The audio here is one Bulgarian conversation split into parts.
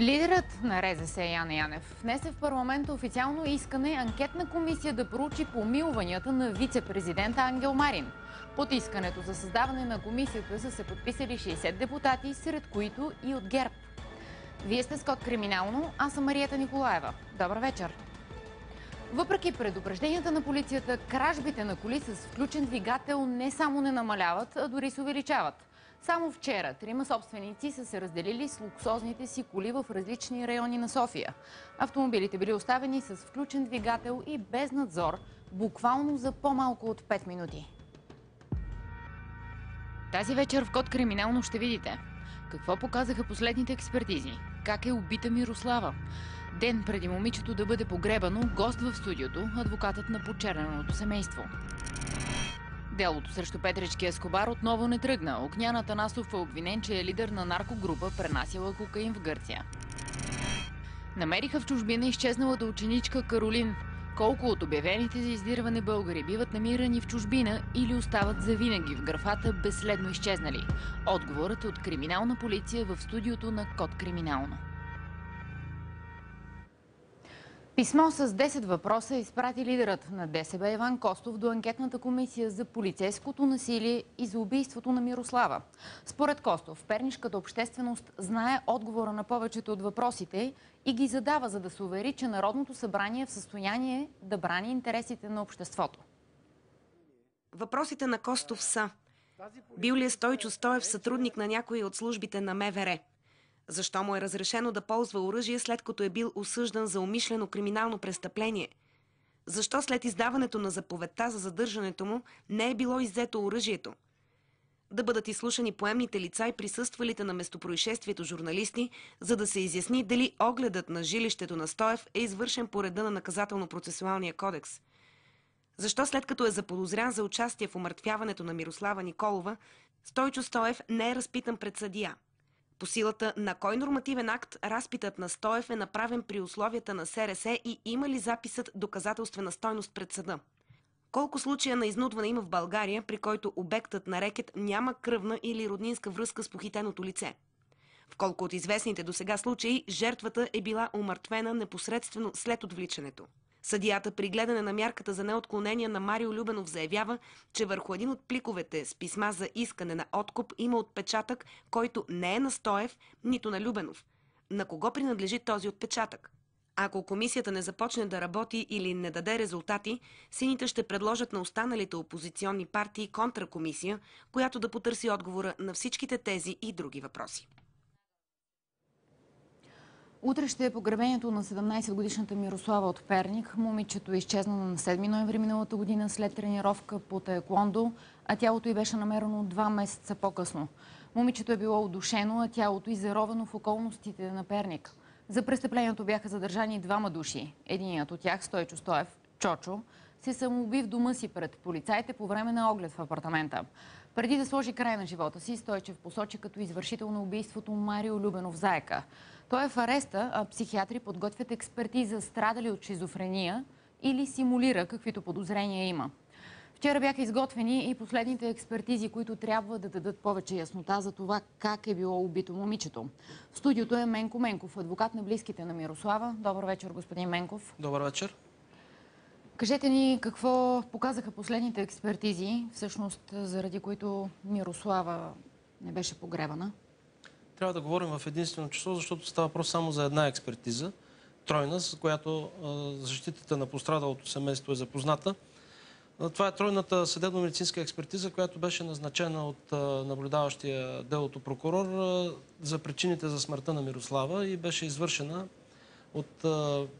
Лидерът на РЗС Яна Янев внесе в парламента официално искане анкетна комисия да проучи помилванията на вице-президента Ангел Марин. Под искането за създаване на комисията са се подписали 60 депутати, сред които и от ГЕРБ. Вие сте с код Криминално, аз съм Марията Николаева. Добър вечер! Въпреки предупрежденията на полицията, кражбите на коли с включен двигател не само не намаляват, а дори се увеличават. Само вчера трима собственици са се разделили с луксозните си коли в различни райони на София. Автомобилите били оставени с включен двигател и без надзор, буквално за по-малко от 5 минути. Тази вечер в Код Криминално ще видите какво показаха последните експертизи, как е убита Мирослава. Ден преди момичето да бъде погребано, гост в студиото, адвокатът на почерненото семейство. Делото срещу Петрички Ескобар отново не тръгна. Огняна Танасов е обвинен, че е лидер на наркогрупа, пренасила кокаин в Гърция. Намериха в чужбина изчезналата ученичка Каролин. Колко от обявените за издирване българи биват намирани в чужбина или остават завинаги в графата безследно изчезнали? Отговорът е от криминална полиция в студиото на Код Криминално. Писмо с 10 въпроса изпрати лидерът на ДСБ Иван Костов до анкетната комисия за полицейското насилие и за убийството на Мирослава. Според Костов, пернишката общественост знае отговора на повечето от въпросите и ги задава, за да се увери, че Народното събрание е в състояние да брани интересите на обществото. Въпросите на Костов са Бил ли е Стойчо Стоев сътрудник на някои от службите на МВР? Защо му е разрешено да ползва оръжие след като е бил осъждан за умишлено криминално престъпление? Защо след издаването на заповедта за задържането му не е било иззето оръжието? Да бъдат изслушани поемните лица и присъствалите на местопроизшествието журналисти, за да се изясни дали огледът на жилището на Стоев е извършен по реда на наказателно-процесуалния кодекс. Защо след като е заподозрян за участие в умъртвяването на Мирослава Николова, Стойчо Стоев не е разпитан пред съдия? По силата на кой нормативен акт разпитът на Стоев е направен при условията на СРС и има ли записът доказателствена стойност пред съда? Колко случая на изнудване има в България, при който обектът на рекет няма кръвна или роднинска връзка с похитеното лице? В колко от известните до сега случаи жертвата е била умъртвена непосредствено след отвличането? Съдията при гледане на мярката за неотклонение на Марио Любенов заявява, че върху един от пликовете с писма за искане на откуп има отпечатък, който не е на Стоев, нито на Любенов. На кого принадлежи този отпечатък? Ако комисията не започне да работи или не даде резултати, сините ще предложат на останалите опозиционни партии контракомисия, която да потърси отговора на всичките тези и други въпроси. Утре ще е погребението на 17-годишната Мирослава от Перник. Момичето е изчезнало на 7 ноември миналата година след тренировка по Таеклондо, а тялото й беше намерено два месеца по-късно. Момичето е било удушено, а тялото й заровено в околностите на Перник. За престъплението бяха задържани двама души. Единият от тях, Стойчо Стоев, Чочо, се самоуби в дома си пред полицайите по време на оглед в апартамента. Преди да сложи край на живота си, Стойчев посочи като извършител на убийството Марио Любенов Заека. Той е в ареста, а психиатри подготвят експертиза страдали от шизофрения или симулира каквито подозрения има. Вчера бяха изготвени и последните експертизи, които трябва да дадат повече яснота за това как е било убито момичето. В студиото е Менко Менков, адвокат на близките на Мирослава. Добър вечер, господин Менков. Добър вечер. Кажете ни какво показаха последните експертизи, всъщност заради които Мирослава не беше погребана? Трябва да говорим в единствено число, защото става въпрос само за една експертиза, тройна, с която защитата на пострадалото семейство е запозната. Това е тройната съдебно-медицинска експертиза, която беше назначена от наблюдаващия делото прокурор за причините за смъртта на Мирослава и беше извършена от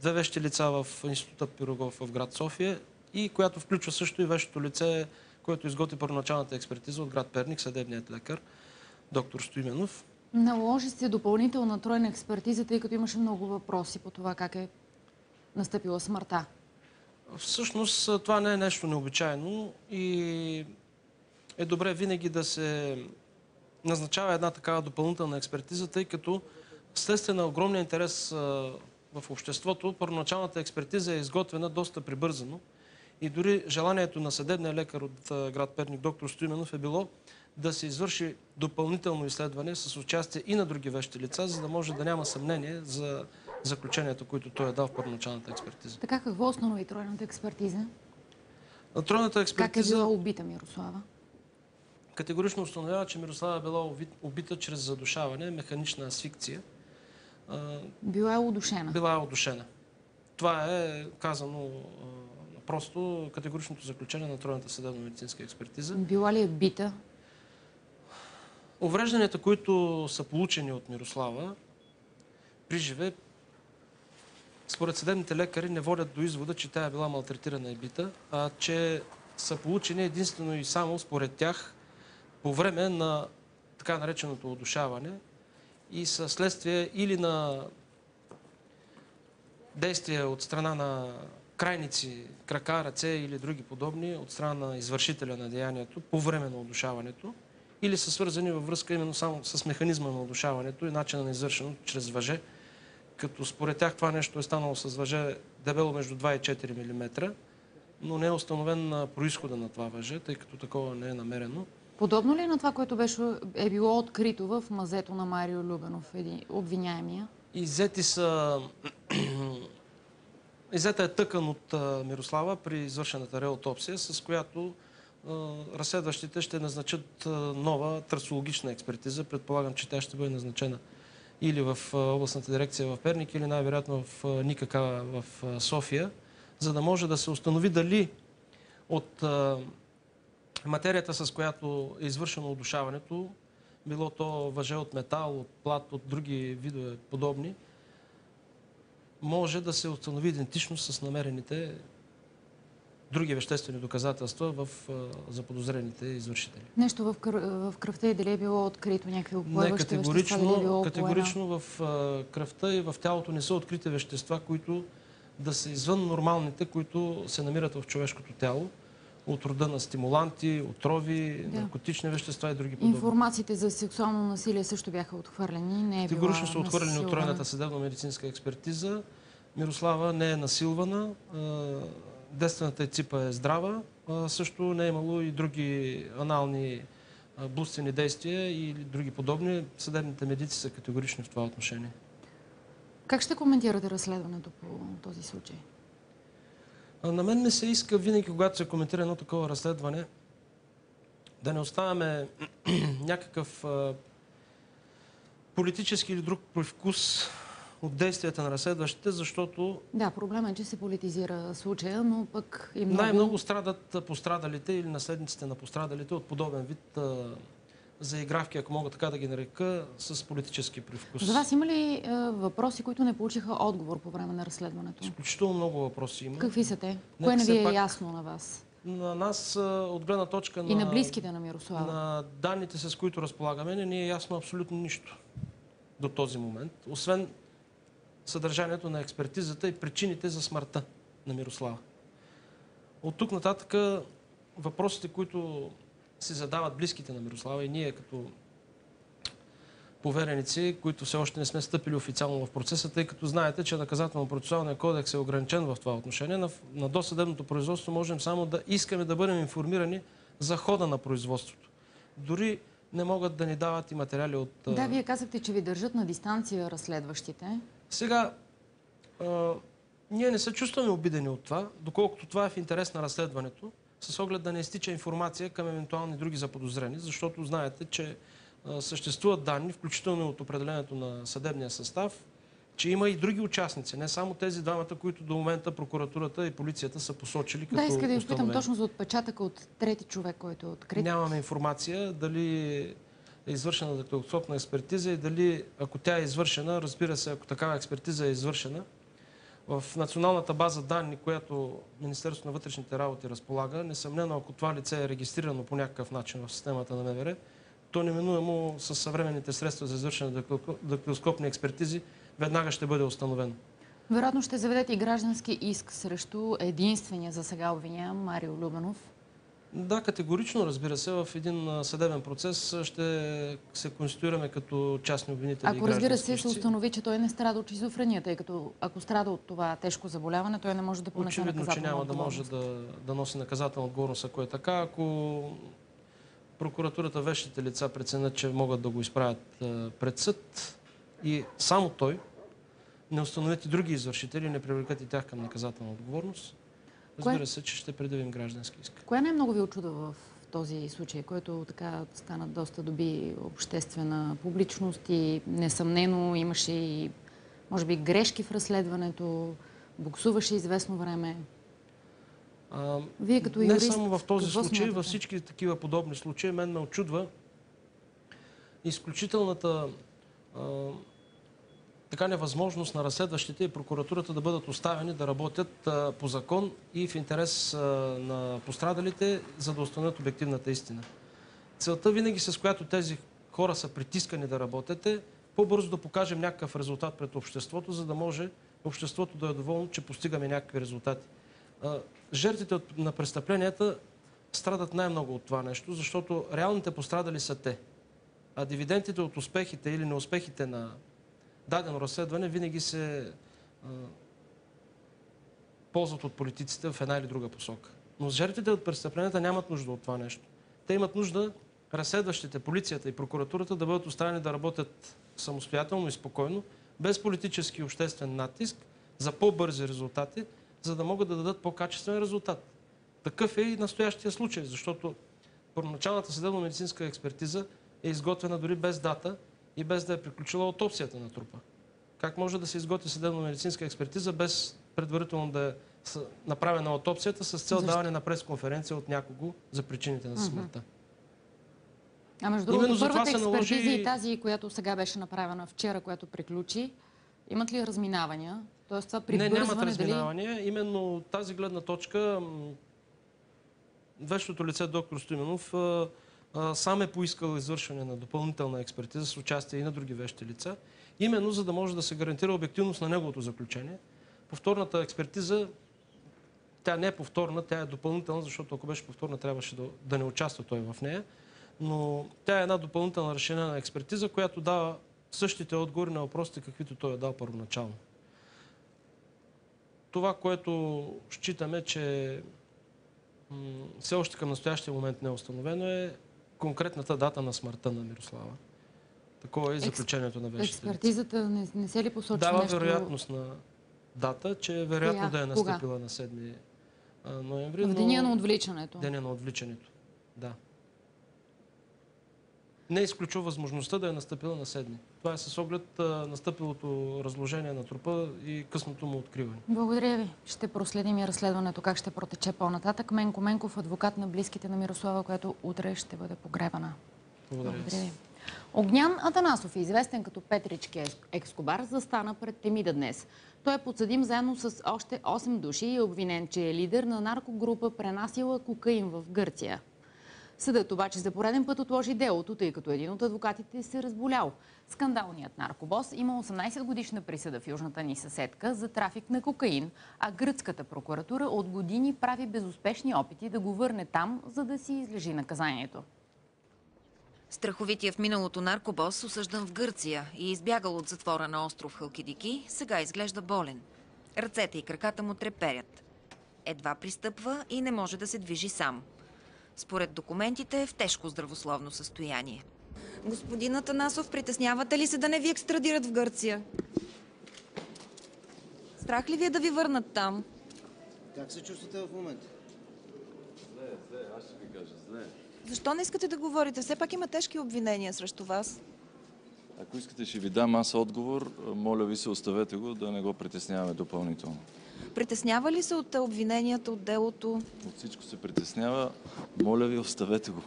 две вещи лица в Института Пирогов в град София и която включва също и вещото лице, което изготви първоначалната експертиза от град Перник, съдебният лекар, доктор Стоименов. Наложи се допълнителна тройна експертиза, тъй като имаше много въпроси по това как е настъпила смъртта. Всъщност това не е нещо необичайно и е добре винаги да се назначава една такава допълнителна експертиза, тъй като следствие на огромния интерес в обществото, първоначалната експертиза е изготвена доста прибързано и дори желанието на съдебния лекар от град Перник, доктор Стоименов, е било да се извърши допълнително изследване с участие и на други вещи лица, за да може да няма съмнение за заключенията, които той е дал в първоначалната експертиза. Така какво установи тройната експертиза? На тройната Как е експертиза била убита Мирослава? категорично установява, че Мирослава е била уби- убита чрез задушаване, механична асфикция. Била е удушена. Била е удушена. Това е казано просто категоричното заключение на тройната съдебно-медицинска експертиза. Била ли е бита? Уврежданията, които са получени от Мирослава при живе, според съдебните лекари не водят до извода, че тя е била малтретирана и бита, а че са получени единствено и само според тях по време на така нареченото удушаване и са следствие или на действия от страна на крайници, крака, ръце или други подобни, от страна на извършителя на деянието по време на удушаването, или са свързани във връзка именно само с механизма на удушаването и начина на извършеното чрез въже, като според тях това нещо е станало с въже дебело между 2 и 4 мм, но не е установен на происхода на това въже, тъй като такова не е намерено. Подобно ли е на това, което беше, е било открито в мазето на Марио Любенов, обвиняемия? Иззети са... Иззета е тъкан от Мирослава при извършената реаутопсия, с която разследващите ще назначат нова трасологична експертиза. Предполагам, че тя ще бъде назначена или в областната дирекция в Перник, или най-вероятно в а, НИКК в София, за да може да се установи дали от материята, с която е извършено удушаването, било то въже от метал, от плат, от други видове подобни, може да се установи идентично с намерените други веществени доказателства в заподозрените извършители. Нещо в, кър... в кръвта и дали е било открито някакви Не, опойващи вещества, дали е категорично, било категорично в кръвта и в тялото не са открити вещества, които да са извън нормалните, които се намират в човешкото тяло, от рода на стимуланти, отрови, Да. наркотични вещества и други подобни. Информациите за сексуално насилие също бяха отхвърлени. Не е Категорично са отхвърлени от тройната съдебно-медицинска експертиза. Мирослава не е насилвана, а, действената й ципа е здрава, също не е имало и други анални блудствени действия или други подобни. Съдебните медици са категорични в това отношение. Как ще коментирате разследването по този случай? На мен не се иска винаги, когато се коментира едно такова разследване, да не оставяме някакъв политически или друг привкус от действията на разследващите, защото Да, проблема е, че се политизира случая, но пък и много... най-много страдат а, пострадалите или наследниците на пострадалите от подобен вид а, заигравки, ако мога така да ги нарека, с политически привкус. За вас има ли е, въпроси, които не получиха отговор по време на разследването? Изключително много въпроси има. Какви са те? Нека Кое не ви е пак- ясно на вас? На нас, а, от гледна точка И на близките на Мирослава? на данните, с които разполагаме, не ни е ясно абсолютно нищо до този момент, освен съдържанието на експертизата и причините за смъртта на Мирослава. От тук нататък въпросите, които си задават близките на Мирослава и ние като повереници, които все още не сме стъпили официално в процеса, тъй като знаете, че наказателно-процесуалният кодекс е ограничен в това отношение. На, на досъдебното производство можем само да искаме да бъдем информирани за хода на производството. Дори не могат да ни дават и материали от... Да, вие казахте, че ви държат на дистанция разследващите. Сега, а, ние не се чувстваме обидени от това, доколкото това е в интерес на разследването, с оглед да не изтича информация към евентуални други заподозрени, защото знаете, че а, съществуват данни, включително и от определението на съдебния състав, че има и други участници, не само тези двамата, които до момента прокуратурата и полицията са посочили като Да, иска да ви питам установени. точно за отпечатъка от трети човек, който е открит. Нямаме информация дали е извършена дактилоскопна експертиза и дали, ако тя е извършена, разбира се, ако такава експертиза е извършена, в националната база данни, която Министерството на вътрешните работи разполага, несъмнено, ако това лице е регистрирано по някакъв начин в системата на МВР, то неминуемо с съвременните средства за извършване на дактило- дактилоскопни експертизи веднага ще бъде установено. Вероятно ще заведете и граждански иск срещу единствения за сега обвиняем Марио Любенов. Да, категорично, разбира се, в един съдебен процес ще се конституираме като частни обвинители. Ако разбира се се установи, че той не страда от шизофрения, тъй като ако страда от това тежко заболяване, той не може да понесе Очевидно, че няма да може да, да носи наказателна отговорност, ако е така. Ако прокуратурата, вещите лица преценят, че могат да го изправят пред съд и само той не установят и други извършители, не привлекат и тях към наказателна отговорност, разбира се, че ще предявим граждански иск. Кое най-много ви очуда в този случай, който така стана доста доби обществена публичност и несъмнено имаше и, може би, грешки в разследването, буксуваше известно време. А, Вие като не юрист, само в този случай, смятате? във всички такива подобни случаи, мен ме очудва изключителната а, така невъзможност на разследващите и прокуратурата да бъдат оставени да работят по закон и в интерес на пострадалите, за да установят обективната истина. Целта винаги, с която тези хора са притискани да работят, е по-бързо да покажем някакъв резултат пред обществото, за да може обществото да е доволно, че постигаме някакви резултати. А, Жертвите на престъпленията страдат най-много от това нещо, защото реалните пострадали са те. А дивидендите от успехите или неуспехите на дадено разследване винаги се а, ползват от политиците в една или друга посока. Но жертвите от престъпленията нямат нужда от това нещо. Те имат нужда разследващите, полицията и прокуратурата да бъдат оставени да работят самостоятелно и спокойно, без политически и обществен натиск, за по-бързи резултати, за да могат да дадат по-качествен резултат. Такъв е и настоящия случай, защото първоначалната съдебно-медицинска експертиза е изготвена дори без дата и без да е приключила аутопсията на трупа. Как може да се изготви съдебно-медицинска експертиза без предварително да е направена аутопсията с цел Защо? даване на пресконференция от някого за причините на смъртта? А между другото, първата експертиза и тази, която сега беше направена вчера, която приключи, имат ли разминавания? Тоест това Не, прибързване, нямат дали... разминавания. Именно тази гледна точка вещото лице доктор Стоименов сам е поискал извършване на допълнителна експертиза с участие и на други вещи лица, именно за да може да се гарантира обективност на неговото заключение. Повторната експертиза, тя не е повторна, тя е допълнителна, защото ако беше повторна, трябваше да, да не участва той в нея. Но тя е една допълнителна разширена експертиза, която дава същите отговори на въпросите, каквито той е дал първоначално. Това, което считаме, че все още към настоящия момент не е установено, е конкретната дата на смъртта на Мирослава. Такова е и Екс- заключението на вещите. Експертизата не, не се ли посочва Дава нещо? вероятност на дата, че вероятно Коя? да е Кога? настъпила на 7 а, ноември. В но- деня на отвличането. Деня на отвличането. Да. Не изключва възможността да е настъпила на 7. Това е с оглед настъпилото разложение на трупа и късното му откриване. Благодаря ви. Ще проследим и разследването как ще протече по-нататък. Менко Менков, адвокат на близките на Мирослава, която утре ще бъде погребана. Благодаря. Благодаря ви. Огнян Атанасов, известен като Петрички Екскобар, застана пред Темида днес. Той е подсъдим заедно с още 8 души и е обвинен, че е лидер на наркогрупа, пренасила кокаин в Гърция. Съдът обаче за пореден път отложи делото, тъй като един от адвокатите се разболял. Скандалният наркобос има 18 годишна присъда в южната ни съседка за трафик на кокаин, а гръцката прокуратура от години прави безуспешни опити да го върне там, за да си излежи наказанието. Страховития в миналото наркобос, осъждан в Гърция и избягал от затвора на остров Халкидики, сега изглежда болен. Ръцете и краката му треперят. Едва пристъпва и не може да се движи сам. Според документите е в тежко здравословно състояние. Господин Атанасов, притеснявате ли се да не ви екстрадират в Гърция? Страх ли ви е да ви върнат там? Как се чувствате в момента? Защо не искате да говорите? Все пак има тежки обвинения срещу вас. Ако искате, ще ви дам аз отговор. Моля ви се, оставете го, да не го притесняваме допълнително. Притеснява ли се от обвиненията, от делото? От всичко се притеснява. Моля ви, оставете го.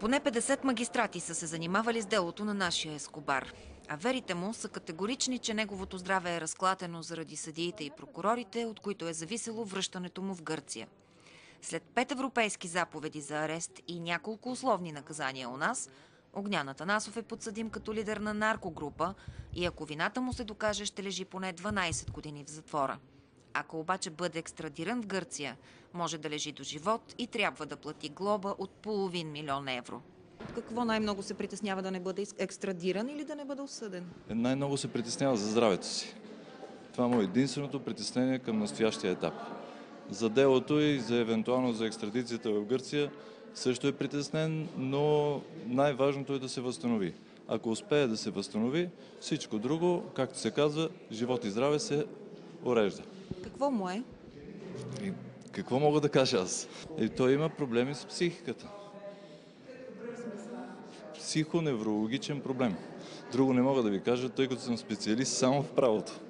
Поне 50 магистрати са се занимавали с делото на нашия Ескобар. А верите му са категорични, че неговото здраве е разклатено заради съдиите и прокурорите, от които е зависело връщането му в Гърция. След пет европейски заповеди за арест и няколко условни наказания у нас, Огнян Атанасов е подсъдим като лидер на наркогрупа и ако вината му се докаже, ще лежи поне 12 години в затвора. Ако обаче бъде екстрадиран в Гърция, може да лежи до живот и трябва да плати глоба от половин милион евро. Какво най-много се притеснява да не бъде екстрадиран или да не бъде осъден? Най-много се притеснява за здравето си. Това му е единственото притеснение към настоящия етап. За делото и за евентуално за екстрадицията в Гърция също е притеснен, но най-важното е да се възстанови. Ако успее да се възстанови, всичко друго, както се казва, живот и здраве се урежда. Какво му е? И какво мога да кажа аз? И той има проблеми с психиката. Психоневрологичен проблем. Друго не мога да ви кажа, тъй като съм специалист само в правото.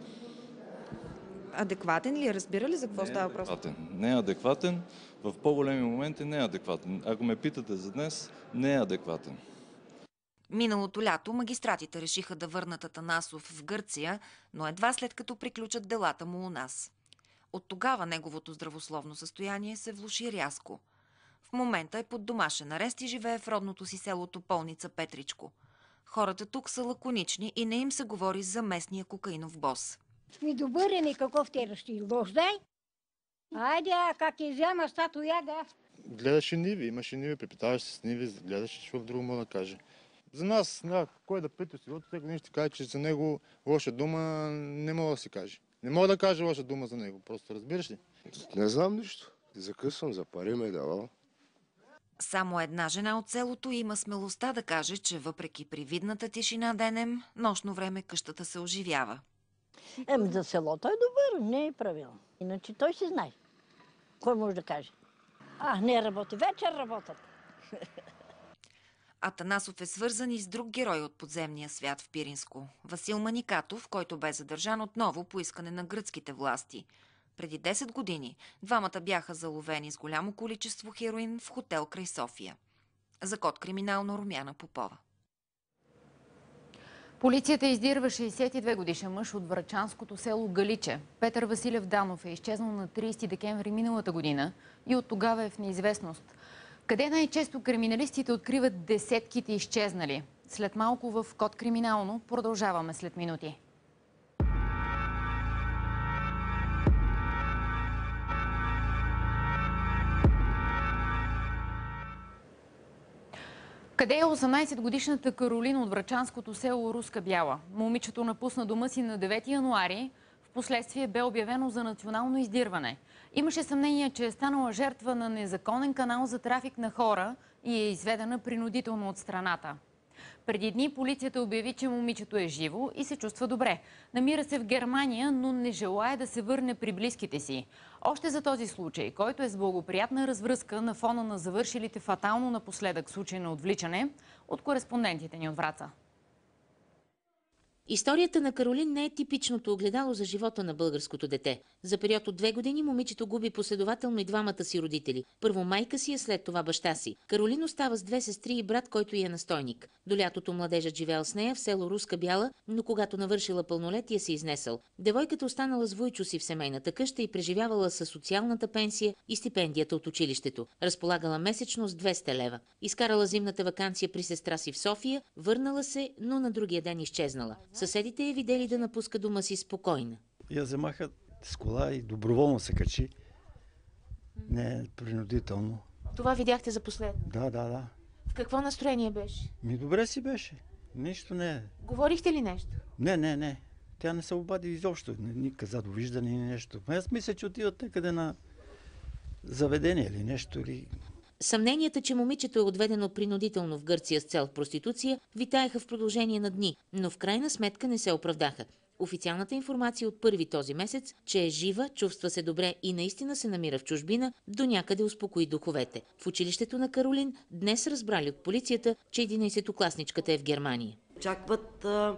Адекватен ли е? Разбира ли за какво става въпрос? Адекватен. Не е адекватен. В по-големи моменти не е адекватен. Ако ме питате за днес, не е адекватен. Миналото лято магистратите решиха да върнат Атанасов в Гърция, но едва след като приключат делата му у нас. От тогава неговото здравословно състояние се влуши рязко. В момента е под домашен арест и живее в родното си село Тополница Петричко. Хората тук са лаконични и не им се говори за местния кокаинов бос. Ми добър е никакъв те расти. Лождай. Айде, а как е взема статуяга. Гледаше ниви, имаше ниви, препитаваше се с ниви, гледаше, какво друго мога да каже. За нас, няма кой да пита си, всеки един ще каже, че за него лоша дума не мога да си каже. Не мога да кажа лоша дума за него, просто разбираш ли? Не знам нищо. Закъсвам, за пари ме е давал. Само една жена от селото има смелостта да каже, че въпреки привидната тишина денем, нощно време къщата се оживява. Ем, за селото е добър, не е правилно. Иначе той си знае. Кой може да каже? А, не работи. Вечер работят. Атанасов е свързан и с друг герой от подземния свят в Пиринско. Васил Маникатов, който бе задържан отново по искане на гръцките власти. Преди 10 години двамата бяха заловени с голямо количество хероин в хотел край София. За код криминално Румяна Попова. Полицията издирва 62 годишен мъж от врачанското село Галиче. Петър Василев Данов е изчезнал на 30 декември миналата година и от тогава е в неизвестност. Къде най-често криминалистите откриват десетките изчезнали? След малко в Код криминално продължаваме след минути. Къде е 18-годишната Каролина от врачанското село Руска Бяла? Момичето напусна дома си на 9 януари, в последствие бе обявено за национално издирване. Имаше съмнение, че е станала жертва на незаконен канал за трафик на хора и е изведена принудително от страната. Преди дни полицията обяви, че момичето е живо и се чувства добре. Намира се в Германия, но не желая да се върне при близките си. Още за този случай, който е с благоприятна развръзка на фона на завършилите фатално напоследък случай на отвличане от кореспондентите ни от Враца. Историята на Каролин не е типичното огледало за живота на българското дете. За период от две години момичето губи последователно и двамата си родители. Първо майка си, а след това баща си. Каролин остава с две сестри и брат, който и е настойник. До лятото младежът живеел с нея в село Руска Бяла, но когато навършила пълнолетие се изнесъл. Девойката останала с Войчо си в семейната къща и преживявала със социалната пенсия и стипендията от училището. Разполагала месечно с 200 лева. Изкарала зимната вакансия при сестра си в София, върнала се, но на другия ден изчезнала. Съседите я видели да напуска дома си спокойна. Я вземаха с кола и доброволно се качи. Не принудително. Това видяхте за последно. Да, да, да. В какво настроение беше? Ми добре си беше. Нищо не е. Говорихте ли нещо? Не, не, не. Тя не се обади изобщо. Не ни каза довиждане ни нещо. Аз мисля, че отиват някъде на заведение или нещо. Или... Съмненията, че момичето е отведено принудително в Гърция с цел проституция, витаеха в продължение на дни, но в крайна сметка не се оправдаха. Официалната информация от първи този месец, че е жива, чувства се добре и наистина се намира в чужбина, до някъде успокои духовете. В училището на Каролин днес разбрали от полицията, че 11-класничката е в Германия. Очакват а,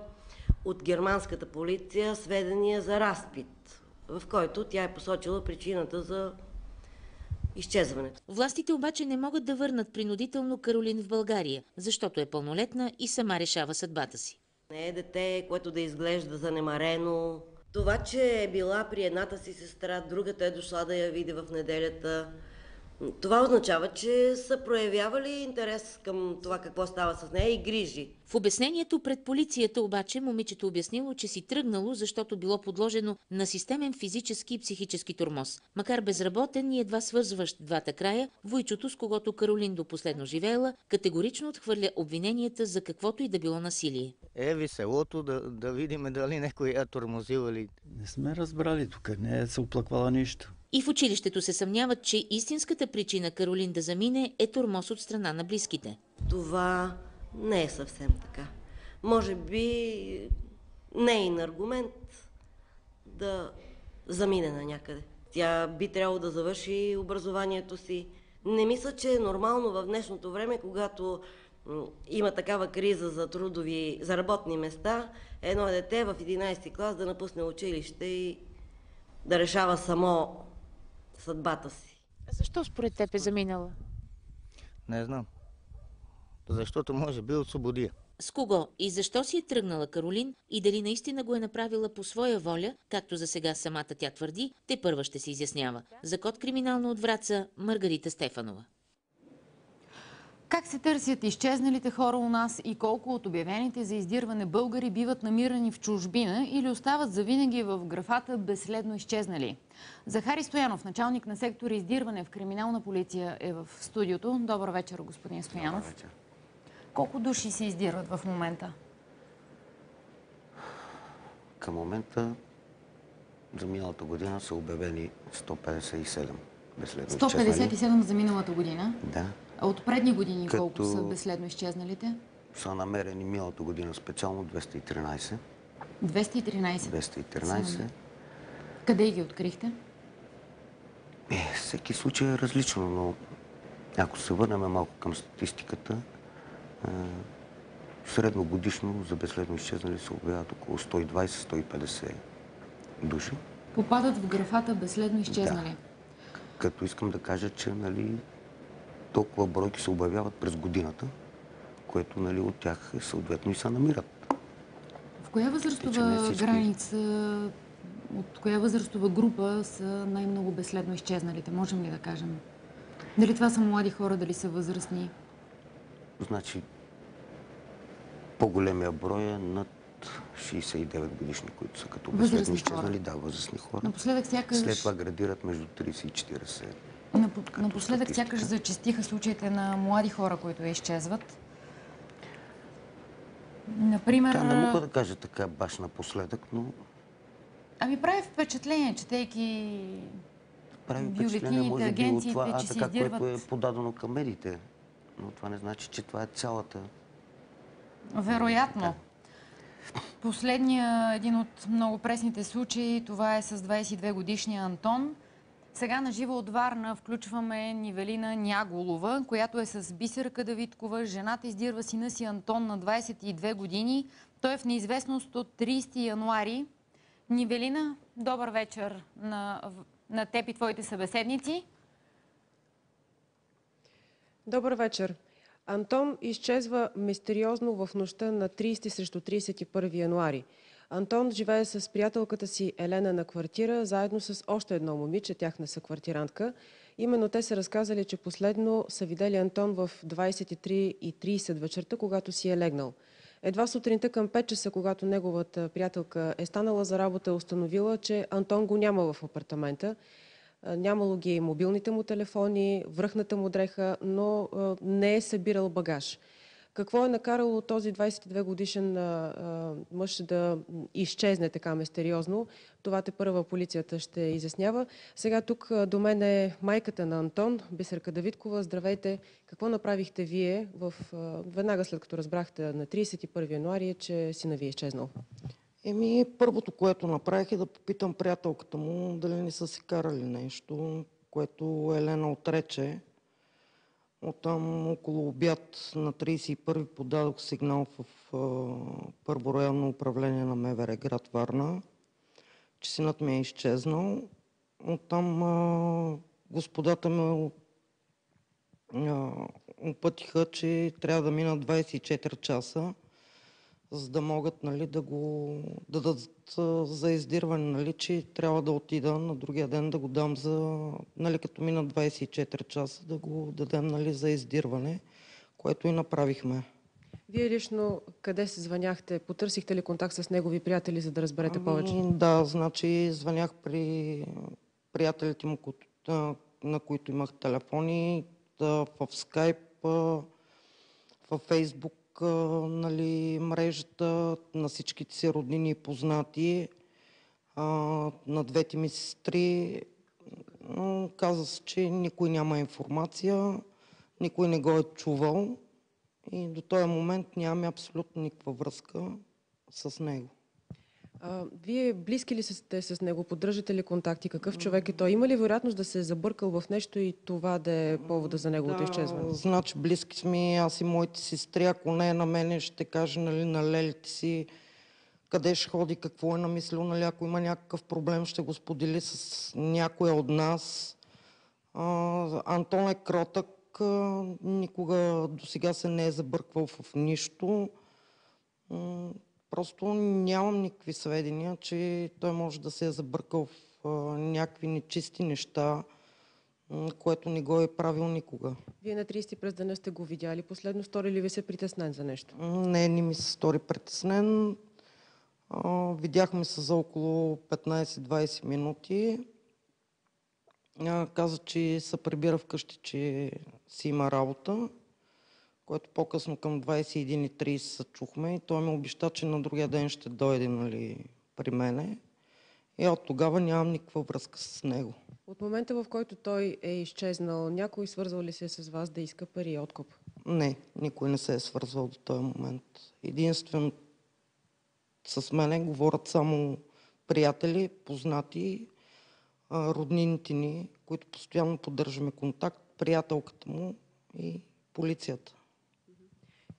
от германската полиция сведения за разпит, в който тя е посочила причината за изчезването. Властите обаче не могат да върнат принудително Каролин в България, защото е пълнолетна и сама решава съдбата си. Не е дете, което да изглежда занемарено. Това, че е била при едната си сестра, другата е дошла да я види в неделята, това означава, че са проявявали интерес към това какво става с нея и грижи. В обяснението пред полицията обаче момичето обяснило, че си тръгнало, защото било подложено на системен физически и психически тормоз. Макар безработен и едва свързващ двата края, Войчото, с когото Каролин до последно живеела, категорично отхвърля обвиненията за каквото и да било насилие. Еви селото да, да видим дали някой я тормозил или... Не сме разбрали тук, не е се оплаквала нищо. И в училището се съмняват, че истинската причина Каролин да замине е тормоз от страна на близките. Това не е съвсем така. Може би нейн аргумент да замине на някъде. Тя би трябвало да завърши образованието си. Не мисля, че е нормално в днешното време, когато има такава криза за трудови, за работни места, едно дете в 11 ти клас да напусне училище и да решава само съдбата си. Защо според теб е заминала? Не знам. Защото може би от свободия. С кого и защо си е тръгнала Каролин и дали наистина го е направила по своя воля, както за сега самата тя твърди, те първа ще се изяснява. За код криминално от Враца Маргарита Стефанова. Как се търсят изчезналите хора у нас и колко от обявените за издирване българи биват намирани в чужбина или остават завинаги в графата безследно изчезнали? Захари Стоянов, началник на сектор издирване в криминална полиция е в студиото. Добър вечер, господин Стоянов. вечер. Колко души се издирват в момента? Към момента за миналата година са обявени 157 безследно изчезнали. 157 за миналата година. Да. А от предни години Като- колко са безследно изчезналите? Са намерени миналата година специално 213. 213. 213. Къде ги открихте? Е, всеки случай е различно, но ако се върнем малко към статистиката, е, средно годишно за безследно изчезнали се обявяват около 120-150 души. Попадат в графата безследно изчезнали. Като искам да кажа, че нали, толкова бройки се обявяват през годината, което нали, от тях съответно и се намират. В коя възрастова всички. граница, от коя възрастова група са най-много безследно изчезналите? Можем ли да кажем? Дали това са млади хора, дали са възрастни? Значи, по-големия брой е над 69 годишни, които са като безследно хора. изчезнали. Да, възрастни хора. Напоследък сякаш, След това градират между 30 и 40. Напо- напоследък сякаш зачистиха случаите на млади хора, които изчезват. Например, Да, не мога да кажа така баш напоследък, но ами прави впечатление, четейки прави впечатление, може би от това, а така, което издирват е подадено към медиите. Но това не значи, че това е цялата... Вероятно. Последния, един от много пресните случаи, това е с 22 годишния Антон. Сега на живо от Варна включваме Нивелина Няголова, която е с Бисерка Давидкова. Жената издирва сина си Антон на 22 години. Той е в неизвестност от 30 януари. Нивелина, добър вечер на, на теб и твоите събеседници. Добър вечер. Антон изчезва мистериозно в нощта на 30 срещу 31 януари. Антон живее с приятелката си Елена на квартира, заедно с още едно момиче, тяхна съквартирантка. Именно те са разказали, че последно са видели Антон в 23.30 вечерта, когато си е легнал. Едва сутринта към 5 часа, когато неговата приятелка е станала за работа, е установила, че Антон го няма в апартамента. Нямало ги и мобилните му телефони, връхната му дреха, но не е събирал багаж. Какво е накарало този 22 годишен а, мъж да изчезне така мистериозно? Това те първа полицията ще изяснява. Сега тук до мен е майката на Антон, Бисерка Давидкова. Здравейте! Какво направихте вие в, а, веднага след като разбрахте на 31 януари, че сина ви е изчезнал? Еми, първото, което направих е да попитам приятелката му дали не са си карали нещо, което Елена отрече. Оттам около обяд на 31 подадох сигнал в а, първорайонно управление на МВР град Варна, че синът ми е изчезнал. Оттам а, господата ме опътиха, че трябва да минат 24 часа, за да могат нали, да го дадат а, за издирване, нали, че трябва да отида на другия ден да го дам за, нали, като мина 24 часа, да го дадем нали, за издирване, което и направихме. Вие лично къде се звъняхте? Потърсихте ли контакт с негови приятели, за да разберете повече? Ами, да, значи звънях при приятелите му, на които имах телефони, да, в скайп, в фейсбук, нали, мрежата, на всичките си роднини и познати, а, на двете ми сестри каза се, че никой няма информация, никой не го е чувал и до този момент нямаме абсолютно никаква връзка с него. А, вие близки ли сте с него? Поддържате ли контакти? Какъв човек е той? Има ли вероятност да се е забъркал в нещо и това да е повода за неговото изчезване? Значи близки сме аз и моите сестри. Ако не е на мене, ще каже нали, на лелите си къде ще ходи, какво е намислил, нали, ако има някакъв проблем, ще го сподели с някоя от нас. А, Антон е кротък, никога до сега се не е забърквал в нищо. Просто нямам никакви сведения, че той може да се е забъркал в някакви нечисти неща, което не го е правил никога. Вие на 30 през деня сте го видяли. Последно стори ли ви се притеснен за нещо? Не, не ми се стори притеснен. Видяхме се за около 15-20 минути. Каза, че се прибира вкъщи, че си има работа, което по-късно към 21.30 се чухме и той ме обеща, че на другия ден ще дойде нали, при мене. И от тогава нямам никаква връзка с него. От момента, в който той е изчезнал, някой свързвал ли се с вас да иска пари откуп? Не, никой не се е свързвал до този момент. Единствено с мене говорят само приятели, познати, роднините ни, които постоянно поддържаме контакт, приятелката му и полицията.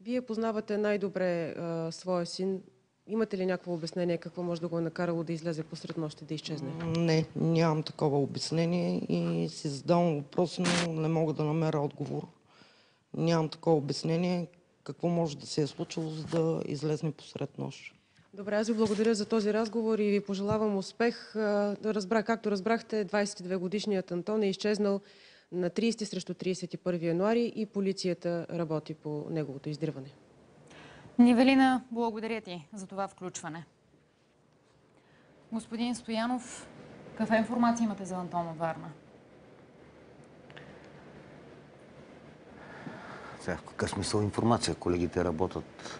Вие познавате най-добре своя син. Имате ли някакво обяснение какво може да го е накарало да излезе посред нощ и да изчезне? Не, нямам такова обяснение и си задавам въпрос, но не мога да намеря отговор. Нямам такова обяснение какво може да се е случило, за да излезне посред нощ. Добре, аз ви благодаря за този разговор и ви пожелавам успех. А, Да разбра, както разбрахте, 22 годишният Антон е изчезнал на 30 срещу 31 януари и полицията работи по неговото издирване. Невелина, благодаря ти за това включване. Господин Стоянов, каква информация имате за Антон от Варна? Сега, в какъв смисъл информация? Колегите работят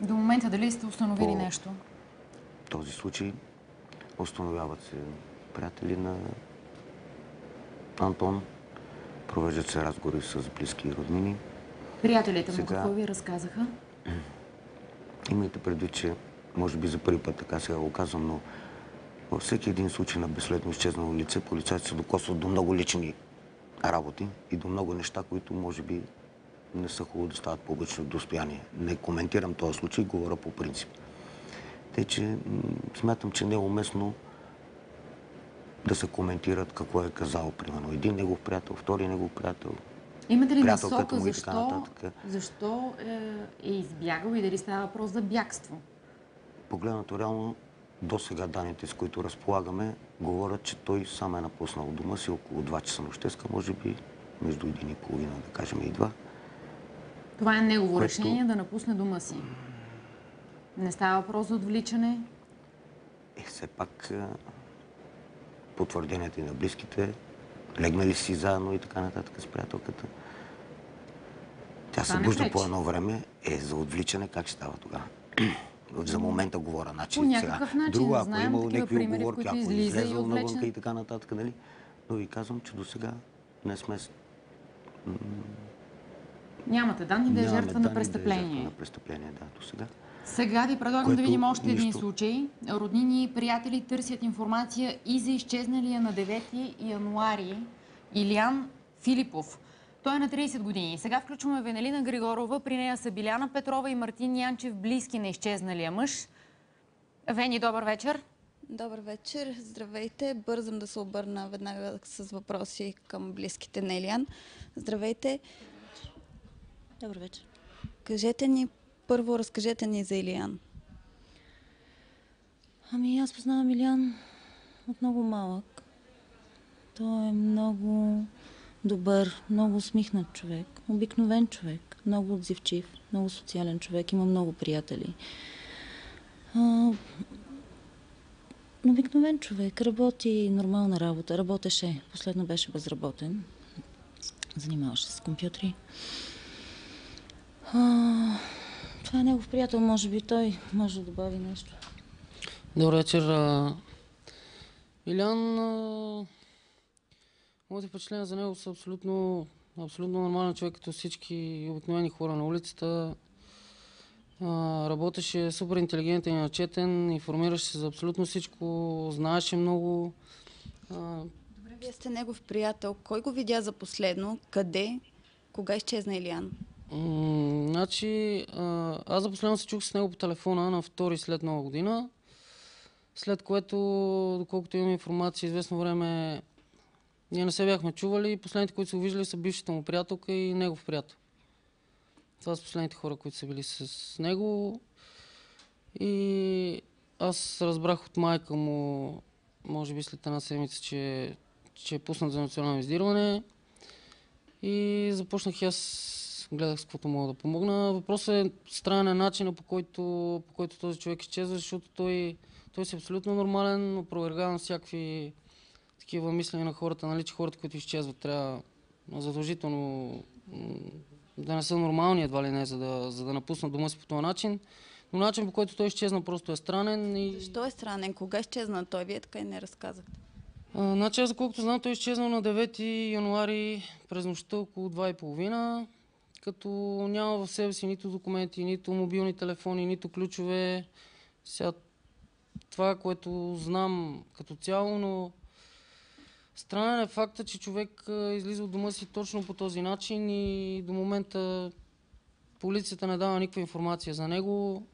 До момента дали сте установили По- нещо? в този случай. Установяват се приятели на Антон. Провеждат се разговори с близки и роднини. Приятелите му Сега- какво ви разказаха? Имайте предвид, че може би за първи път така сега го казвам, но във всеки един случай на безследно изчезнало лице, полицайите се докосват до много лични работи и до много неща, които може би не са хубаво да стават публично достояние. Не коментирам този случай, говоря по принцип. Тъй, че смятам, че не е уместно да се коментират какво е казал, примерно, един негов приятел, втори негов приятел. Имате ли насока му и така защо, нататък. защо е, е избягал и дали става въпрос за бягство? Погледнато реално, до сега данните, с които разполагаме, говорят, че той сам е напуснал дома си около 2 часа нощеска, може би между един и половина, да кажем и два. Това е негово Което- решение да напусне дома си. Не става въпрос за отвличане. И все пак е, потвърденията и на близките, легнали си заедно и така нататък с приятелката. Тя се бужда по едно време, е за отвличане, как ще става тогава? За момента говоря. Значи, По някакъв начин. Друго, ако Знаем имало някакви примери, оговорки, ако излиза и излезъл навънка и така нататък, нали? Но ви казвам, че до сега не сме... Нямате данни да е жертва на да е престъпление. жертва на престъпление, да, до сега. Сега ви предлагам Което да видим още един случай. Роднини и приятели търсят информация и за изчезналия на 9 януари Илиан Филипов. Той е на 30 години. Сега включваме Венелина Григорова. При нея са Биляна Петрова и Мартин Янчев, близки на изчезналия мъж. Вени, добър вечер. Добър вечер, здравейте. Бързам да се обърна веднага с въпроси към близките на Илиан. Здравейте. Добър вечер. Кажете ни, първо разкажете ни за Илиан. Ами аз познавам Илян от много малък. Той е много добър, много усмихнат човек, обикновен човек, много отзивчив, много социален човек, има много приятели. А, обикновен човек, работи нормална работа, работеше, последно беше безработен, занимаваше се с компютри. А, това е негов приятел, може би той може да добави нещо. Добър вечер. Илян Моите впечатления за него са абсолютно, абсолютно нормален човек, като всички обикновени хора на улицата. А, работеше супер интелигентен и начетен, информираше се за абсолютно всичко, знаеше много. А, Добре, вие сте негов приятел. Кой го видя за последно? Къде? Кога изчезна Илиан? Значи, аз за последно се чух с него по телефона на втори след нова година, след което, доколкото имам информация, известно време ние не се бяхме чували. Последните, които са го виждали, са бившата му приятелка и негов приятел. Това са последните хора, които са били с него. И аз разбрах от майка му, може би след една седмица, че, че е пуснат за национално издирване. И започнах и аз гледах с каквото мога да помогна. Въпросът е странен е начинът по който, по който този човек изчезва, защото той, той си абсолютно нормален, опровергава на всякакви такива мислени на хората, нали, че хората, които изчезват, трябва задължително да не са нормални едва ли не, за да, за да напуснат дома си по този начин. Но начин по който той изчезна просто е странен и... Защо е странен? Кога изчезна той? Вие така и не разказахте. Значи аз, доколкото знам, той е изчезнал на 9 януари през нощта около 2.30, като няма в себе си нито документи, нито мобилни телефони, нито ключове. Сега това, което знам като цяло, но странен е факта, че човек излиза от дома си точно по този начин и до момента полицията не дава никаква информация за него.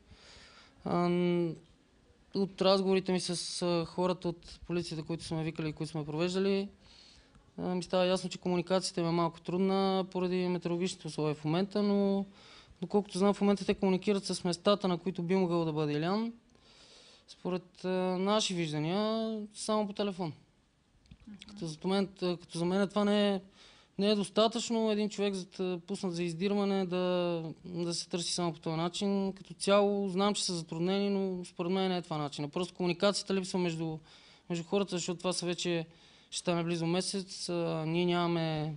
От разговорите ми с хората от полицията, които сме викали и които сме провеждали, ми става ясно, че комуникацията им е малко трудна поради метеорологичните условия в момента, но доколкото знам, в момента те комуникират с местата, на които би могъл да бъде Илян. Според а, наши виждания, само по телефон. Като за, мен, като за мен това не е, не е достатъчно един човек за да пуснат за издирване да, да се търси само по този начин. Като цяло знам, че са затруднени, но според мен не е това начин. Просто комуникацията липсва между, между хората, защото това са вече ще стане близо месец. А, ние нямаме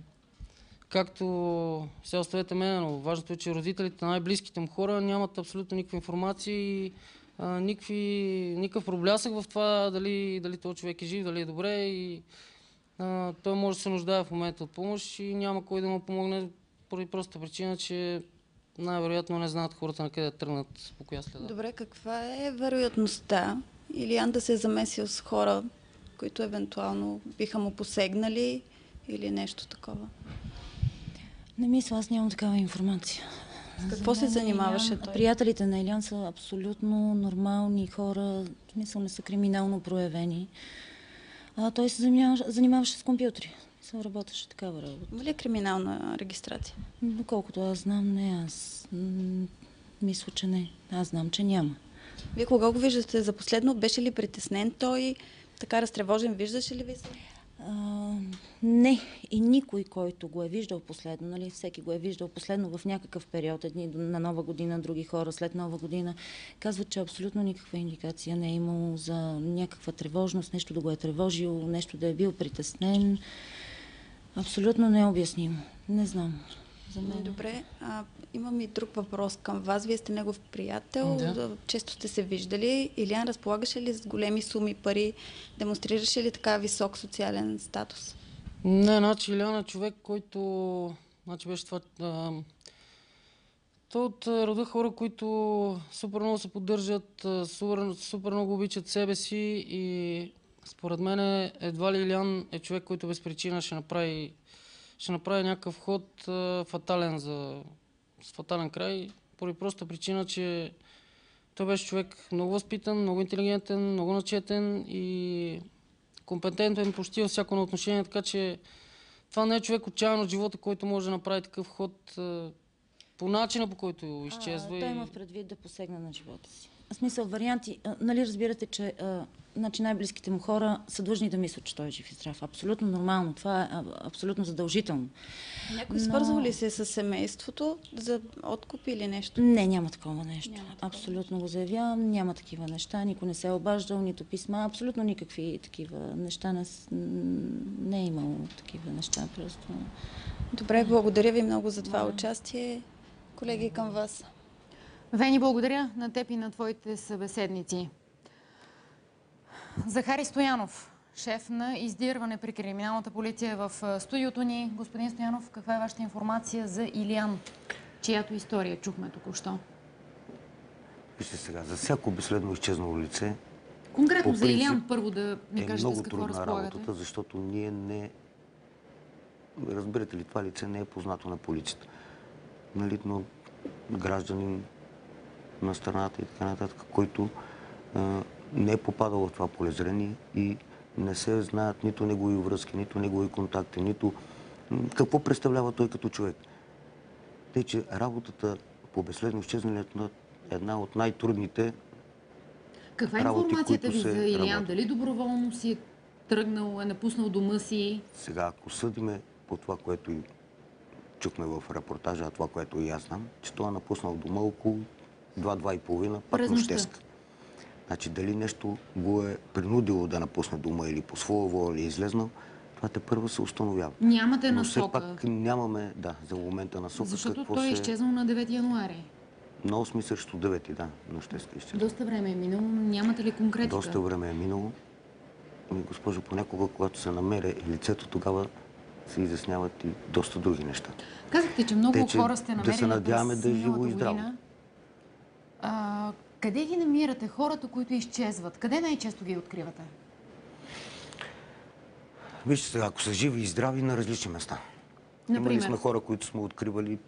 както сега оставете мен, но важното е, че родителите на най-близките му хора нямат абсолютно никаква информация и а, никакви, никакъв проблясък в това дали, дали този човек е жив, дали е добре и а, той може да се нуждае в момента от помощ и няма кой да му помогне поради простата причина, че най-вероятно не знаят хората на къде тръгнат по коя следа. Добре, каква е вероятността Илиан да се е замесил с хора, които евентуално биха му посегнали или нещо такова? Не мисля, аз нямам такава информация. С какво се занимаваше Илян- той? Приятелите на Илян са абсолютно нормални хора, в смисъл не са криминално проявени. А, той се занимаваше, занимаваше с компютри. Се работеше такава работа. Има ли е криминална регистрация? Доколкото аз знам, не, аз мисля, че не. Аз знам, че няма. Вие кога го виждате за последно? Беше ли притеснен той? Така разтревожен, виждаше ли ви се? А, не, и никой, който го е виждал последно, нали, всеки го е виждал последно в някакъв период, едни на нова година, други хора след нова година, казват, че абсолютно никаква индикация не е имало за някаква тревожност, нещо да го е тревожило, нещо да е бил притеснен. Абсолютно необяснимо. Не знам. За мен. Добре, а, имам и друг въпрос към вас. Вие сте негов приятел, Да. често сте се виждали. Илиан разполагаше ли с големи суми пари? Демонстрираше ли така висок социален статус? Не, значи Илян е човек, който... Значи беше това... А... Той от рода хора, които супер много се поддържат, супер, супер много обичат себе си и според мен едва ли Илян е човек, който без причина ще направи, ще направи някакъв ход а, фатален за... с фатален край, поради проста причина, че той беше човек много възпитан, много интелигентен, много начетен и компетентен почти във всяко едно отношение, така че това не е човек отчаян от живота, който може да направи такъв ход а, по начина, по който изчезва. А, той има предвид да посегне на живота си. Смисъл, варианти, нали разбирате, че значи най-близките му хора са длъжни да мислят, че той е жив и здрав. Абсолютно нормално. Това е абсолютно задължително. Някой Но- свързва ли се с семейството за откуп или нещо? Не, няма такова нещо. Абсолютно го заявявам. Няма такива неща. Никой не се е обаждал, нито писма. Абсолютно никакви такива неща. Не, не е имало такива неща. Просто... Добре, благодаря ви много за това участие. Колеги, към вас. Вени, благодаря на теб и на твоите събеседници. Захари Стоянов, шеф на издирване при криминалната полиция в студиото ни. Господин Стоянов, каква е вашата информация за Илиан, чиято история чухме току-що? Вижте сега, за всяко безследно изчезнало лице Конкретно за Илиан първо да ни е кажете много с какво трудна разполагате. работата, защото ние не... Разбирате ли, това лице не е познато на полицията. Нали, но гражданин на страната и така нататък, който не е попадал в това полезрение и не се знаят нито негови връзки, нито негови контакти, нито какво представлява той като човек. Тъй, че работата по безследно изчезналието е една от най-трудните Каква е работи, информацията ви за Илиан? Дали доброволно си е тръгнал, е напуснал дома си? Сега, ако съдиме по това, което и чухме в репортажа, а това, което и аз знам, че той е напуснал дома около 2-2,5, пак През нощеска. Значи дали нещо го е принудило да напусне дома или по своя воля или е излезнал, това те първо се установява. Нямате Но все насока, пак нямаме, да, за момента насока защото той е се... изчезнал на 9 януари. На 8 срещу 9, да, нощеска изчезна. Доста време е минало, но нямате ли конкретика? Доста време е минало. Госпожо, понякога, когато се намеря лицето, тогава се изясняват и доста други неща. Казахте, че много Те, че хора сте да намерили се надяваме да е живо и здраво. А, къде ги намирате хората, които изчезват? Къде най-често ги откривате? Вижте сега, ако са живи и здрави, на различни места. Имали Например? сме хора, които сме откривали,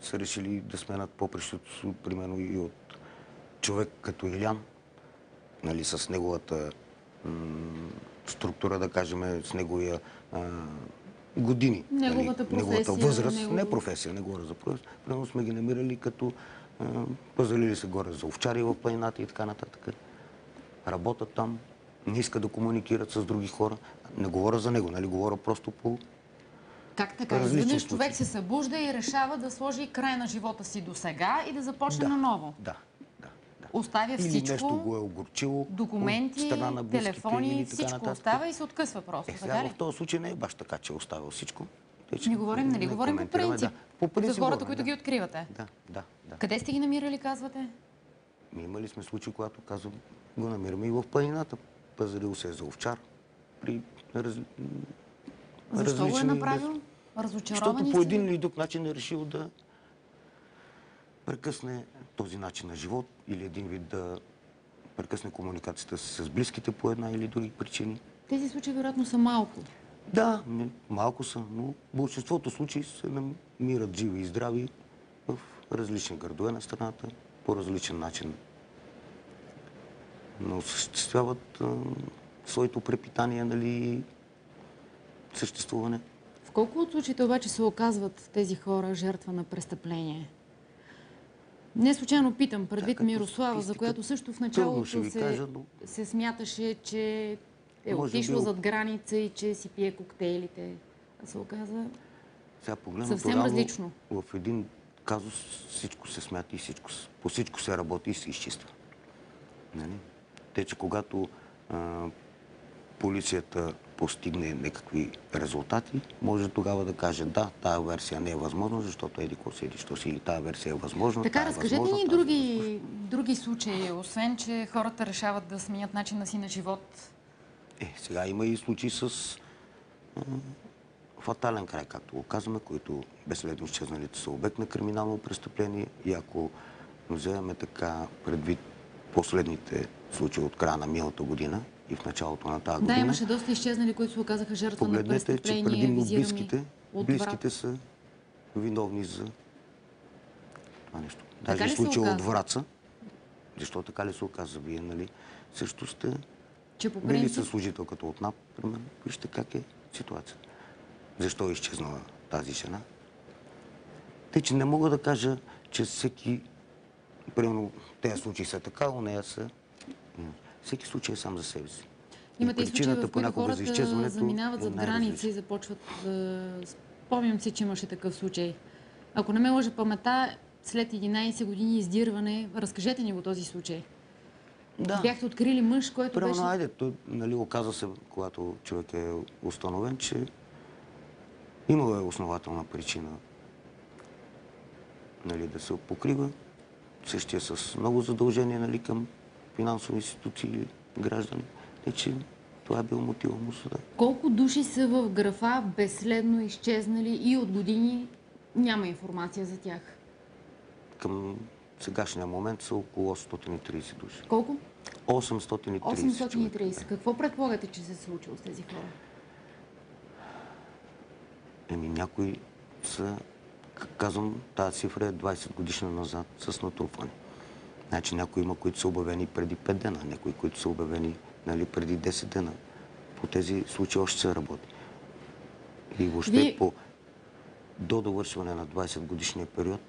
са решили да сменят попрището примерно и от човек като Илян, нали, с неговата структура, да кажем, с неговия а, години. Неговата нали, неговата професия, възраст. негово- Не професия, не говоря за професия. Примерно сме ги намирали като пазалили се горе за овчари в планината и така нататък. Работят там, не искат да комуникират с други хора. Не говоря за него, нали? Говоря просто по Как така? Изведнъж човек се събужда и решава да сложи край на живота си до сега и да започне Да, наново. Да. Оставя Или всичко, нещо го е огорчило документи, телефони, всичко нататък. остава и се откъсва просто. Е, сега в този случай не е баш така, че е оставил всичко. Не говорим, нали? Говорим по принцип. Да. По принцип за хората, говорим, които да. ги откривате. Да, да, да. Къде сте ги намирали, казвате? Ми имали сме случаи, когато казвам, го намираме и в планината. Пазарил се е за овчар. При раз... Защо го е различни- направил? Защото Разочаровани по сте? един или друг начин е решил да прекъсне този начин на живот или един вид да прекъсне комуникацията с близките по една или други причини. Тези случаи вероятно са малко. Да, малко са, но в большинството случаи се намират живи и здрави в различни градове на страната, по различен начин. Но осъществяват а, своето препитание, нали, съществуване. В колко от случаите обаче се оказват тези хора жертва на престъпление? Не случайно питам, предвид Мирослава, за която също в началото ще ви се, кажа, но- се смяташе, че е Може отишла би- зад граница и че си пие коктейлите. А се оказа... Сега Съвсем равно, различно. В един казус всичко се смята и всичко, по всичко се работи и се изчиства. Нали? Те, че когато а, полицията постигне някакви резултати, може тогава да каже да, тая версия не е възможна, защото еди какво си, еди що си, или тая версия е възможна. Така, е разкажете възможна, ни е други, други случаи, освен, че хората решават да сменят начина си на живот. Е, сега има и случаи с фатален край, както го казваме, които безследно изчезналите са обект на криминално престъпление и ако вземем така предвид последните случаи от края на миналата година и в началото на тази Да, година, имаше доста изчезнали, които се оказаха жертва на погледнете, че престъпление, предимно близките, близките са виновни за това нещо. Даже случая от? Враца, защо така ли се оказа? Вие, нали, също сте Че по били принцип със служителката от НАП, примерно, вижте как е ситуацията. Защо е изчезнала тази жена? Тъй, че не мога да кажа, че всеки, примерно, тези случаи са така, у нея са... Всеки случай е сам за себе си. Имате и случаи, в които за хората изчезването заминават е зад граница и започват да... Спомням си, че имаше такъв случай. Ако не ме лъжа памета, след 11 години издирване, разкажете ни го този случай. Да. Бяхте открили мъж, който Примерно, беше... айде, той, нали, оказа се, когато човек е установен, че имало е основателна причина нали, да се покрива. Същия с много задължения нали, към финансови институции или граждани. Те, че Това е бил мотива му съда. Колко души са в графа безследно изчезнали и от години няма информация за тях? Към сегашния момент са около 830 души. Колко? 830. 830. Какво предполагате, че се е случило с тези хора? Еми, някои са, казвам, тази цифра е 20 годишна назад с натрупване. Значи някои има, които са обявени преди 5 дена, някои, които са обявени нали, преди 10 дена. По тези случаи още се работи. И въобще Вие- по, до довършване на 20 годишния период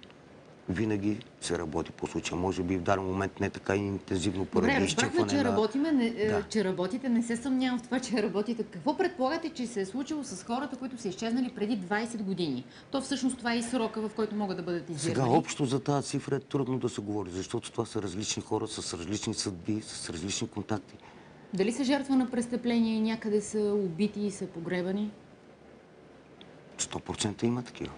винаги се работи по случая. Може би в даден момент не така интензивно поради Добре, разбрахме, че, на... работиме, не, е, Да. че работите. Не се съмнявам в това, че работите. Какво предполагате, че се е случило с хората, които са изчезнали преди 20 години? То всъщност това е и срока, в който могат да бъдат Сега издирвани. общо за тази цифра е трудно да се говори, защото това са различни хора с различни съдби, с различни контакти. Дали са жертва на престъпление и някъде са убити и са погребани? 100% има такива.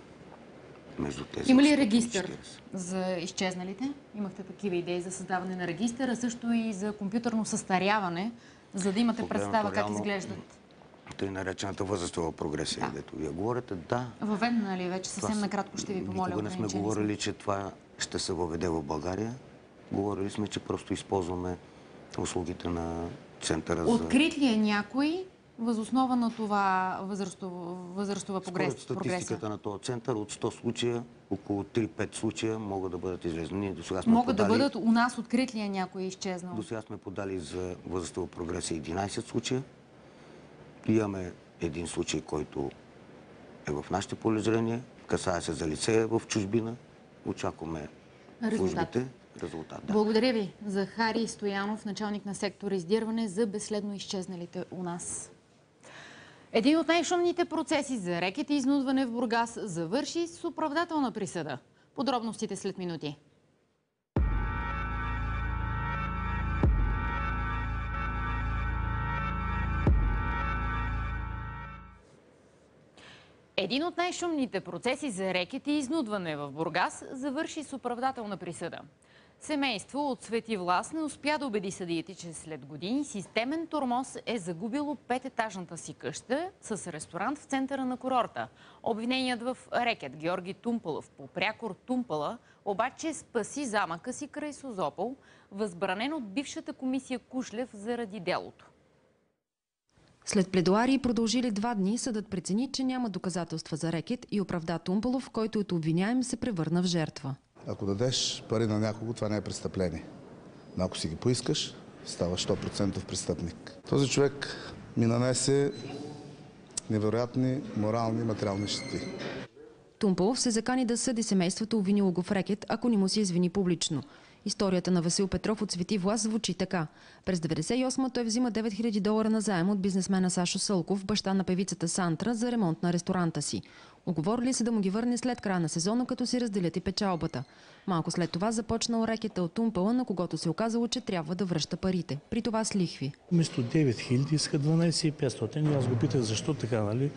Между тези. Има ли 140. регистър за изчезналите? Имахте такива идеи за създаване на регистър, а също и за компютърно състаряване, за да имате Погледнато представа как реално, изглеждат. Тъй наречената възрастова прогресия, дето вие говорите, да. Въведена ли вече? Съвсем Това накратко ще ви помоля. Никога не сме говорили, че това ще се въведе в България. Говорили сме, че просто използваме услугите на Центъра за... Открит ли е някой възоснова на това възрастова Според прогрес, прогресия? статистиката на този център, от 100 случая, около 3-5 случая могат да бъдат излезни. Ние до сега сме Могат да подали... бъдат у нас открит ли е някой изчезнал? До сега сме подали за възрастова прогресия 11 случая. Имаме един случай, който е в нашите полезрения. Касае се за лице в чужбина. Очакваме Резултат. службите. Резултат, да. Благодаря ви за Хари Стоянов, началник на сектора издирване за безследно изчезналите у нас. Един от най-шумните процеси за рекет и изнудване в Бургас завърши с оправдателна присъда. Подробностите след минути. Един от най-шумните процеси за рекет и изнудване в Бургас завърши с оправдателна присъда. Семейство от Свети Влас не успя да убеди съдиите, че след години системен тормоз е загубило пететажната си къща с ресторант в центъра на курорта. Обвиненият в рекет Георги Тумпалов по прякор Тумпала обаче спаси замъка си край Созопол, възбранен от бившата комисия Кушлев заради делото. След пледуарии продължили два дни, съдът прецени, че няма доказателства за рекет и оправда Тумпалов, който от обвиняем се превърна в жертва. Ако дадеш пари на някого, това не е престъпление. Но ако си ги поискаш, ставаш 100% престъпник. Този човек ми нанесе невероятни морални и материални щети. Тумпалов се закани да съди семейството, обвинило го в рекет, ако не му се извини публично. Историята на Васил Петров от Свети Влас звучи така. През 98 той взима 9000 долара на заем от бизнесмена Сашо Сълков, баща на певицата Сантра, за ремонт на ресторанта си. Оговорили се да му ги върне след края на сезона, като си разделят и печалбата. Малко след това започнал рекета от Тумпала, на когото се оказало, че трябва да връща парите. При това с лихви. Вместо 9000 иска 12500 и аз го питах защо така, нали?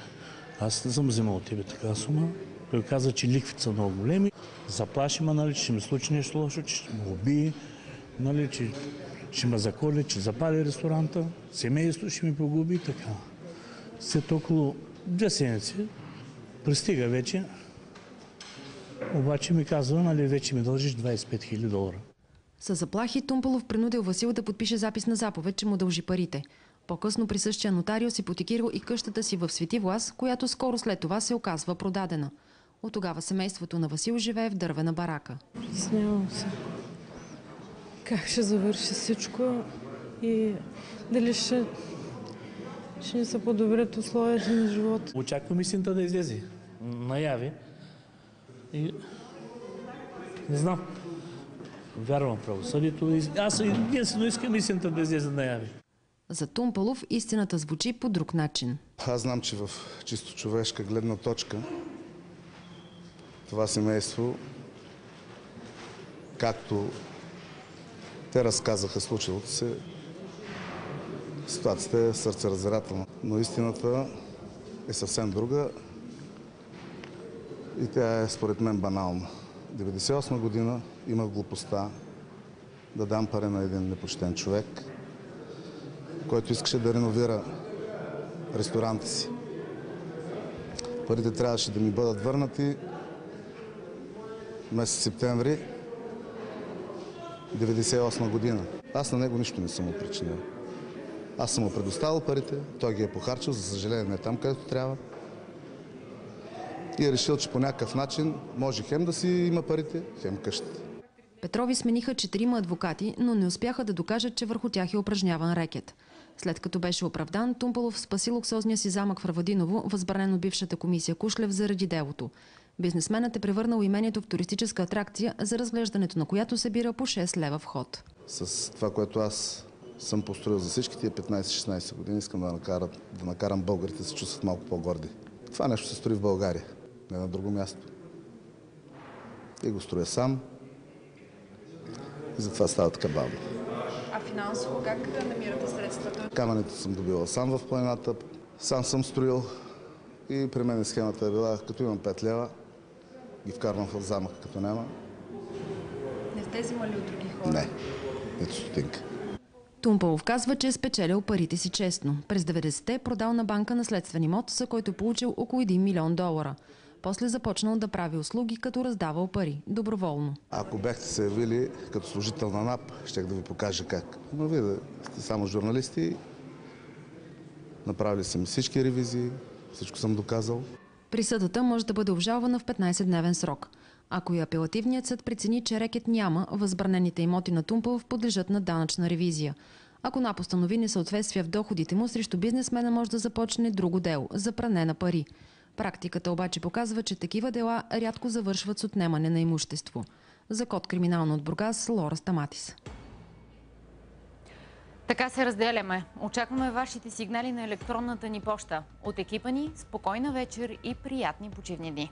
Аз не съм вземал от тебе така сума. Той каза, че лихвите са много големи. Заплаши ме, нали, че ще ми случи нещо лошо, че ще ме убие, нали, че ще ме заколи, че запали ресторанта, семейство ще ми погуби така. След около две седмици пристига вече, обаче ми казва, нали, вече ми дължиш 25 000 долара. С заплахи Тумпалов принудил Васил да подпише запис на заповед, че му дължи парите. По-късно при същия нотариус ипотекирал и къщата си в Свети Влас, която скоро след това се оказва продадена. От тогава семейството на Васил живее в дървена барака. Притеснявам се. Как ще завърши всичко и дали ще, ще ни се подобрят условията на живота. Очаквам истината да излезе наяви. И не знам. Вярвам правосъдието. Аз единствено искам истината да излезе наяви. За Тумпалов истината звучи по друг начин. Аз знам, че в чисто човешка гледна точка това семейство, както те разказаха случилото се, ситуацията е сърцераздирателна. Но истината е съвсем друга и тя е според мен банална. 98 година имах глупостта да дам пари на един непочтен човек който искаше да реновира ресторанта си. Парите трябваше да ми бъдат върнати месец септември 1998 година. Аз на него нищо не съм му причинил. Аз съм му предоставил парите, той ги е похарчил, за съжаление не там, където трябва. И е решил, че по някакъв начин може хем да си има парите, хем къщата. Петрови смениха четирима адвокати, но не успяха да докажат, че върху тях е упражняван рекет. След като беше оправдан, Тумпалов спаси луксозния си замък в Равадиново, възбранен от бившата комисия Кушлев заради делото. Бизнесменът е превърнал имението в туристическа атракция, за разглеждането на която събира по 6 лева вход. С това, което аз съм построил за всички тия 15-16 години, искам да, накарам, да накарам българите да се чувстват малко по-горди. Това нещо се строи в България, не на друго място. И го строя сам. И затова става така бавно. А финансово как намирате средствата? Камъните съм добивал сам в планината, сам съм строил и при мен схемата е била, като имам 5 лева, ги вкарвам в замък, като няма. Не сте взимали от други хора? Не, нито стотинка. Тумпалов казва, че е спечелил парите си честно. През 90-те е продал на банка наследствен имот, за който получил около 1 милион долара. После започнал да прави услуги, като раздавал пари, доброволно. Ако бяхте се явили като служител на НАП, щях да ви покажа как. Но вие да сте само журналисти. Направили съм всички ревизии, всичко съм доказал. Присъдата може да бъде обжалвана в 15-дневен срок. Ако и апелативният съд прецени, че рекет няма, възбранените имоти на Тумпалов подлежат на данъчна ревизия. Ако НАП установи несъответствие в доходите му, срещу бизнесмена може да започне друго дело – за пране на пари. Практиката обаче показва, че такива дела рядко завършват с отнемане на имущество. За код криминално от Бургас, Лора Стаматис. Така се разделяме. Очакваме вашите сигнали на електронната ни поща. От екипа ни спокойна вечер и приятни почивни дни.